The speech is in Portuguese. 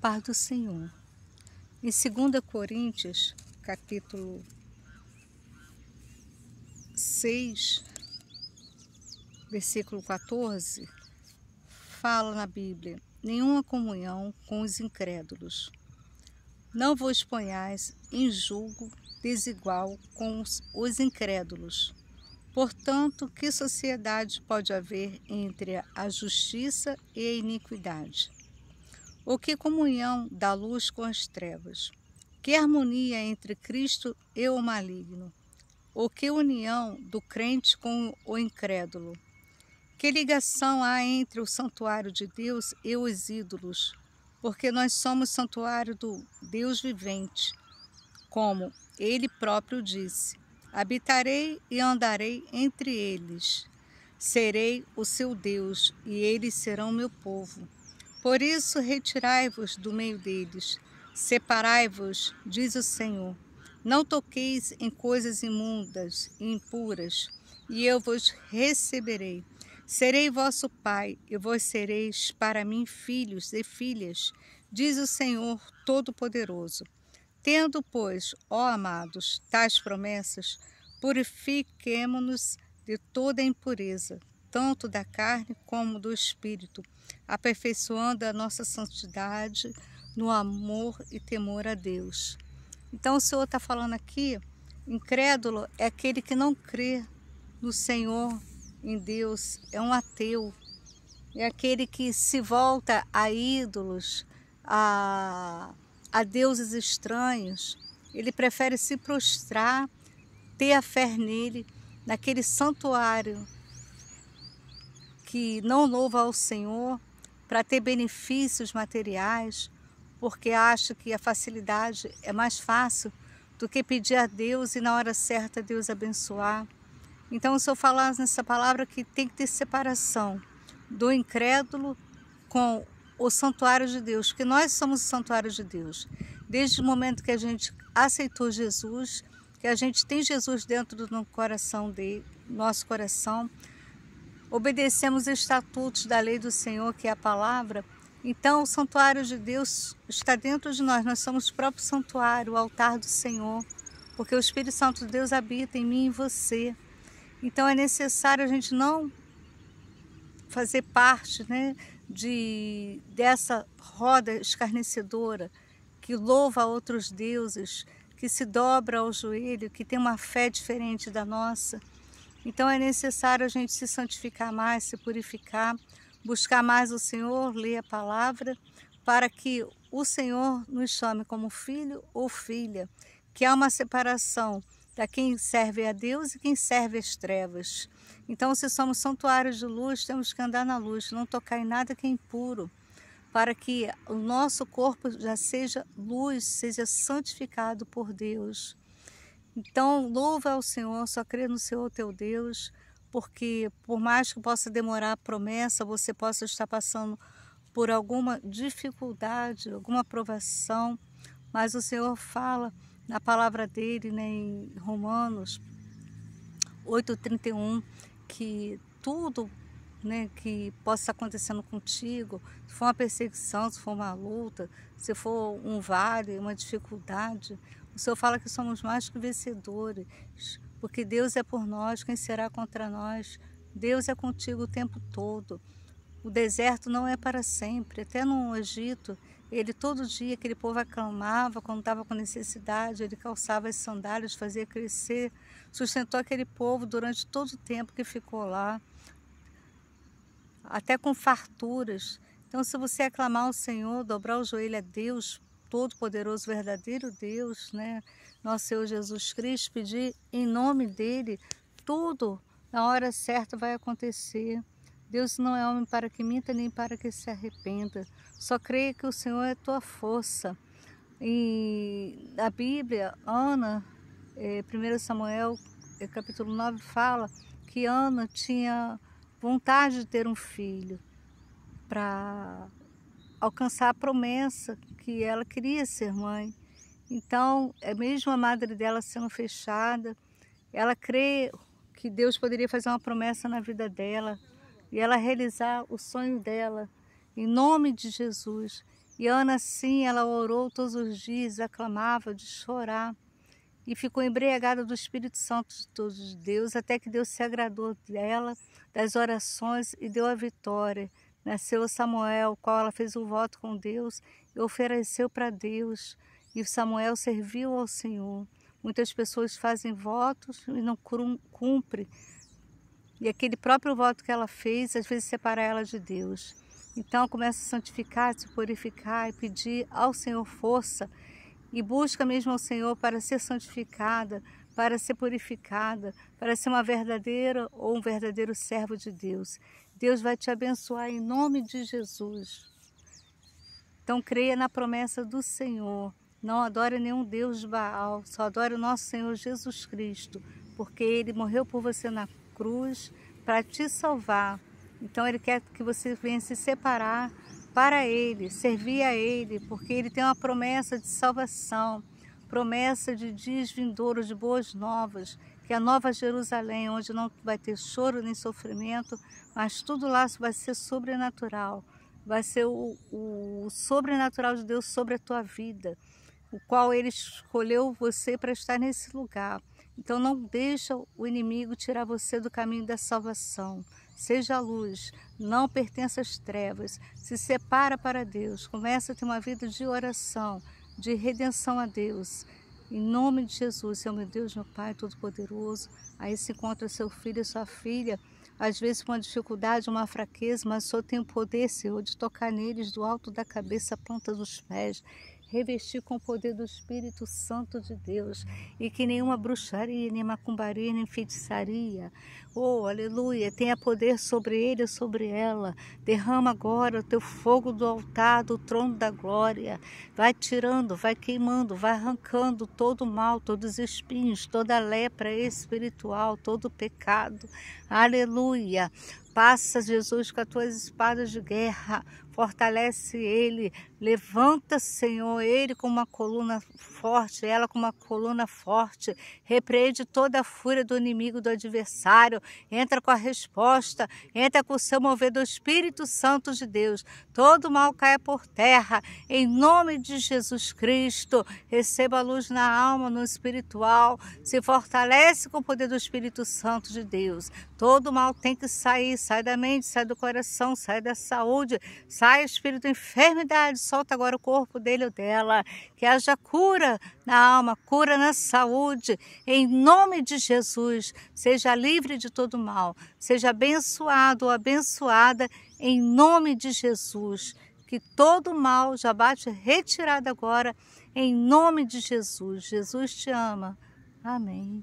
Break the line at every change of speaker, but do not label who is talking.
paz do Senhor. Em 2 Coríntios, capítulo 6, versículo 14, fala na Bíblia: nenhuma comunhão com os incrédulos. Não vos ponhais em julgo desigual com os incrédulos. Portanto, que sociedade pode haver entre a justiça e a iniquidade? Ou que comunhão da luz com as trevas? Que harmonia entre Cristo e o maligno? Ou que união do crente com o incrédulo? Que ligação há entre o santuário de Deus e os ídolos? Porque nós somos santuário do Deus vivente, como ele próprio disse: Habitarei e andarei entre eles. Serei o seu Deus e eles serão meu povo. Por isso, retirai-vos do meio deles, separai-vos, diz o Senhor. Não toqueis em coisas imundas e impuras, e eu vos receberei. Serei vosso pai, e vós sereis para mim filhos e filhas, diz o Senhor Todo-Poderoso. Tendo, pois, ó amados, tais promessas, purifiquemo-nos de toda impureza, tanto da carne como do espírito, aperfeiçoando a nossa santidade no amor e temor a Deus. Então o Senhor está falando aqui, incrédulo é aquele que não crê no Senhor, em Deus, é um ateu, é aquele que se volta a ídolos, a, a deuses estranhos, ele prefere se prostrar, ter a fé nele, naquele santuário que não louva ao Senhor para ter benefícios materiais, porque acha que a facilidade é mais fácil do que pedir a Deus e na hora certa Deus abençoar. Então, o Senhor fala nessa palavra que tem que ter separação do incrédulo com o santuário de Deus, porque nós somos o santuário de Deus. Desde o momento que a gente aceitou Jesus, que a gente tem Jesus dentro do coração dele, nosso coração, obedecemos os estatutos da lei do Senhor, que é a palavra, então o santuário de Deus está dentro de nós, nós somos o próprio santuário, o altar do Senhor, porque o Espírito Santo de Deus habita em mim e em você. Então é necessário a gente não fazer parte né, de, dessa roda escarnecedora que louva outros deuses, que se dobra ao joelho, que tem uma fé diferente da nossa. Então é necessário a gente se santificar mais, se purificar, buscar mais o Senhor, ler a palavra, para que o Senhor nos chame como filho ou filha, que há uma separação da quem serve a Deus e quem serve as trevas. Então, se somos santuários de luz, temos que andar na luz, não tocar em nada que é impuro, para que o nosso corpo já seja luz, seja santificado por Deus. Então, louva ao Senhor, só crê no Senhor teu Deus, porque por mais que possa demorar a promessa, você possa estar passando por alguma dificuldade, alguma provação, mas o Senhor fala na palavra dele, né, em Romanos 8,31, que tudo né, que possa estar acontecendo contigo, se for uma perseguição, se for uma luta, se for um vale, uma dificuldade, o Senhor fala que somos mais que vencedores, porque Deus é por nós, quem será contra nós? Deus é contigo o tempo todo. O deserto não é para sempre. Até no Egito, ele todo dia, aquele povo aclamava quando estava com necessidade, ele calçava as sandálias, fazia crescer, sustentou aquele povo durante todo o tempo que ficou lá, até com farturas. Então, se você aclamar ao Senhor, dobrar o joelho a Deus, Todo-Poderoso, verdadeiro Deus, né? Nosso Senhor Jesus Cristo, pedir em nome dele, tudo na hora certa vai acontecer. Deus não é homem para que minta, nem para que se arrependa. Só creia que o Senhor é tua força. E a Bíblia, Ana, é, 1 Samuel, é, capítulo 9, fala que Ana tinha vontade de ter um filho para alcançar a promessa que ela queria ser mãe. Então, é mesmo a madre dela sendo fechada, ela crê que Deus poderia fazer uma promessa na vida dela, e ela realizar o sonho dela, em nome de Jesus. E Ana, assim, ela orou todos os dias, aclamava de chorar e ficou embriagada do Espírito Santo de todos os Deus, até que Deus se agradou dela, das orações e deu a vitória. Nasceu Samuel, qual ela fez um voto com Deus e ofereceu para Deus. E Samuel serviu ao Senhor. Muitas pessoas fazem votos e não cumprem. E aquele próprio voto que ela fez, às vezes separa ela de Deus. Então começa a santificar, se purificar e pedir ao Senhor força e busca mesmo ao Senhor para ser santificada, para ser purificada, para ser uma verdadeira ou um verdadeiro servo de Deus. Deus vai te abençoar em nome de Jesus. Então creia na promessa do Senhor. Não adore nenhum Deus de Baal, só adore o nosso Senhor Jesus Cristo, porque Ele morreu por você na cruz para te salvar. Então Ele quer que você venha se separar para Ele, servir a Ele, porque Ele tem uma promessa de salvação, promessa de dias vindouros, de boas novas, que é a Nova Jerusalém, onde não vai ter choro nem sofrimento, mas tudo lá vai ser sobrenatural, vai ser o, o sobrenatural de Deus sobre a tua vida, o qual Ele escolheu você para estar nesse lugar. Então não deixa o inimigo tirar você do caminho da salvação. Seja luz, não pertence às trevas, se separa para Deus, começa a ter uma vida de oração, de redenção a Deus. Em nome de Jesus, Senhor meu Deus, meu Pai Todo-Poderoso, aí se encontra seu filho e sua filha, às vezes com uma dificuldade, uma fraqueza, mas só tem o poder, Senhor, de tocar neles do alto da cabeça à ponta dos pés revestir com o poder do Espírito Santo de Deus e que nenhuma bruxaria, nem macumbaria, nem feitiçaria, oh, aleluia, tenha poder sobre ele ou sobre ela. Derrama agora o teu fogo do altar, do trono da glória. Vai tirando, vai queimando, vai arrancando todo o mal, todos os espinhos, toda a lepra espiritual, todo o pecado. Aleluia. Passa, Jesus, com as tuas espadas de guerra, fortalece ele, levanta, Senhor, ele com uma coluna forte, ela com uma coluna forte, repreende toda a fúria do inimigo, do adversário, entra com a resposta, entra com o seu mover do Espírito Santo de Deus, todo mal caia por terra, em nome de Jesus Cristo, receba a luz na alma, no espiritual, se fortalece com o poder do Espírito Santo de Deus, todo mal tem que sair, sai da mente, sai do coração, sai da saúde, sai espírito de enfermidade, solta agora o corpo dele ou dela, que haja cura na alma, cura na saúde, em nome de Jesus, seja livre de todo mal, seja abençoado ou abençoada, em nome de Jesus, que todo mal já bate retirado agora, em nome de Jesus. Jesus te ama. Amém.